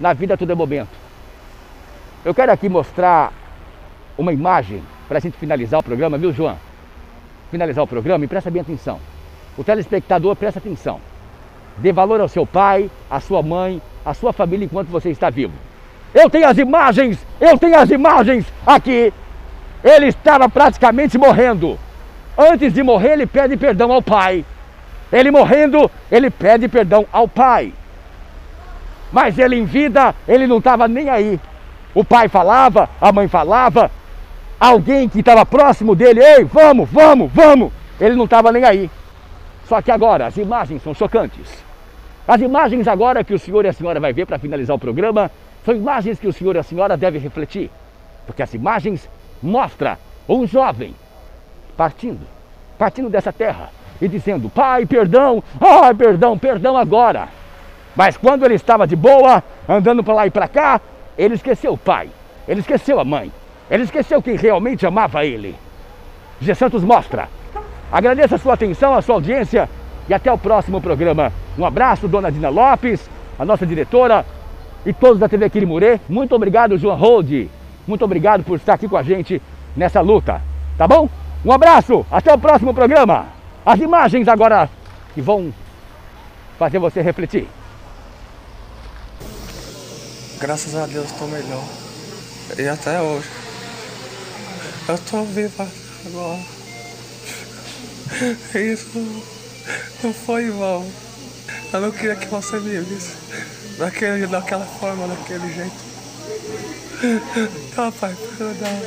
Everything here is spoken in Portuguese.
Na vida tudo é momento. Eu quero aqui mostrar uma imagem para a gente finalizar o programa, viu, João? Finalizar o programa e presta bem atenção. O telespectador presta atenção. Dê valor ao seu pai, à sua mãe, à sua família enquanto você está vivo. Eu tenho as imagens, eu tenho as imagens aqui. Ele estava praticamente morrendo. Antes de morrer, ele pede perdão ao pai. Ele morrendo, ele pede perdão ao pai. Mas ele em vida, ele não estava nem aí. O pai falava, a mãe falava, alguém que estava próximo dele, ei, vamos, vamos, vamos. Ele não estava nem aí. Só que agora as imagens são chocantes. As imagens agora que o senhor e a senhora vai ver para finalizar o programa são imagens que o senhor e a senhora devem refletir. Porque as imagens mostram um jovem partindo, partindo dessa terra e dizendo: Pai, perdão, ai, perdão, perdão agora. Mas quando ele estava de boa, andando para lá e para cá, ele esqueceu o pai, ele esqueceu a mãe, ele esqueceu quem realmente amava ele. G. Santos mostra. Agradeço a sua atenção, a sua audiência e até o próximo programa. Um abraço, dona Dina Lopes, a nossa diretora e todos da TV Quirimurê. Muito obrigado, João Hold. Muito obrigado por estar aqui com a gente nessa luta. Tá bom? Um abraço, até o próximo programa. As imagens agora que vão fazer você refletir. Graças a Deus estou melhor. E até hoje. Eu estou viva agora. Isso não foi vão. Eu não queria que você me visse daquele, daquela forma, daquele jeito. Tá, pai, perdão.